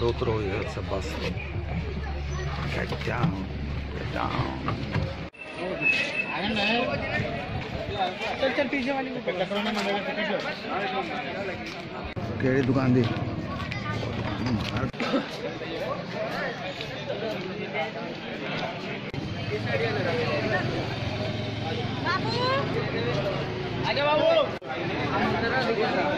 दो सब बस गेट केड़ी दुकान दी बाबू आजा बाबू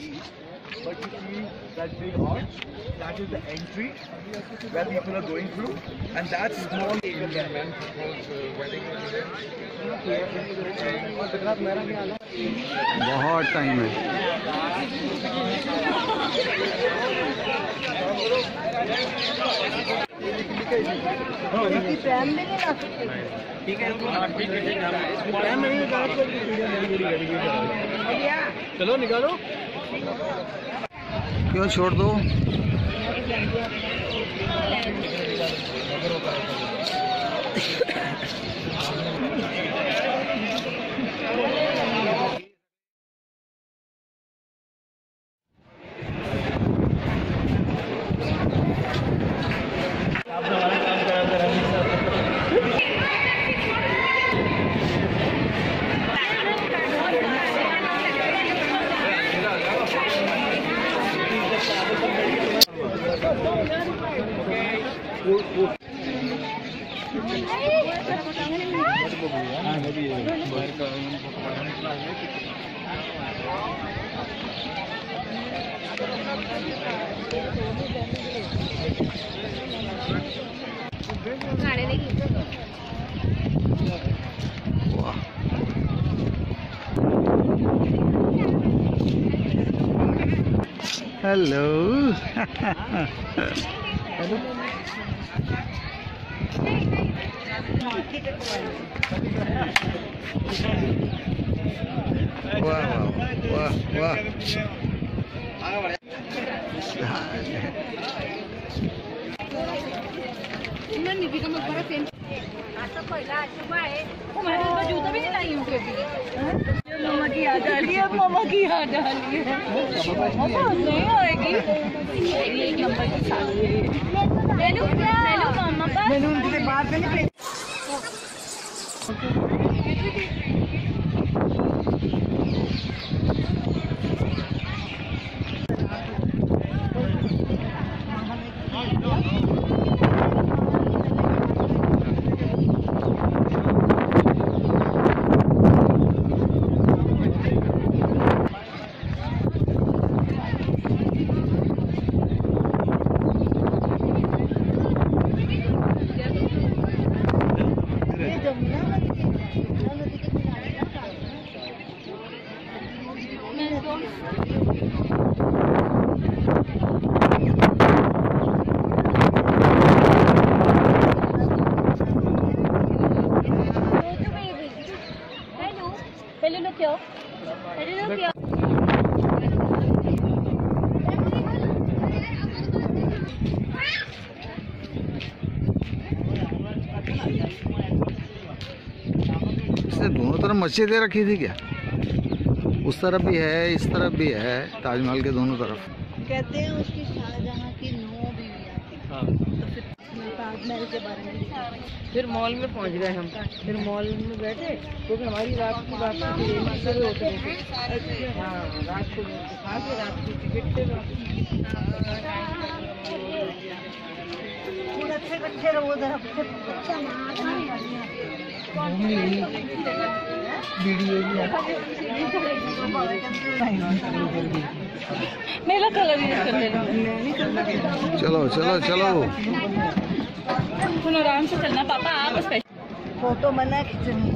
ਦੀ But you see that big arch, that is the entry where people are going through, and that small Indian बहुत टाइम है ठीक है चलो निकालो क्यों छोड़ दो? वाह हेलो वाह वाह वाह वाह मम्मा की याद आ रही है मम्मा की याद आ रही है मम्मा नहीं आएगी एक नंबर की है ले लूँ मम्मा पर मैंने उनके बाद में नहीं Hello, तरफ़ मच्छी दे रखी थी क्या? उस तरफ़ भी है इस तरफ़ भी है ताजमहल के दोनों तरफ़। कहते हैं उसकी शाहजहां की नौ बीवियाँ थी हाँ। तो फिर ताजमहल के बारे में फिर मॉल में पहुँच गए हम। फिर मॉल में बैठे क्योंकि हमारी रात की बात होते थे हाँ। रात को खा के रात की टिकट थे खूब अच्छे रहो उधर मेरा कलर यूज़ कर लेना चलो चलो चलो। तुम आराम से चलना पापा आप स्पेशल फ़ोटो मना खींचनी।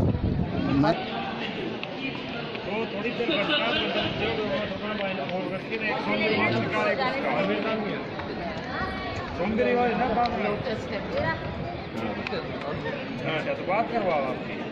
सौंदर्य वाले ना काम अच्छा तो बात करवाओ आपकी।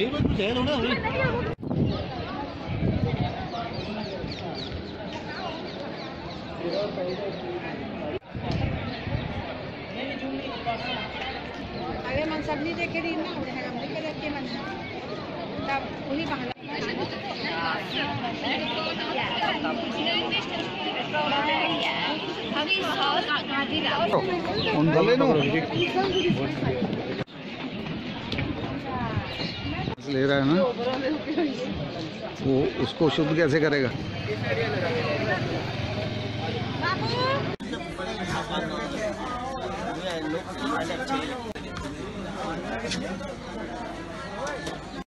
कहीं पर कुछ है थोड़ा अभी अरे मन सब नहीं देखे रही ना उन्हें हम नहीं करे मन। तब उन्हीं उन गले नो। ले रहा है ना? वो उसको शुद्ध कैसे करेगा?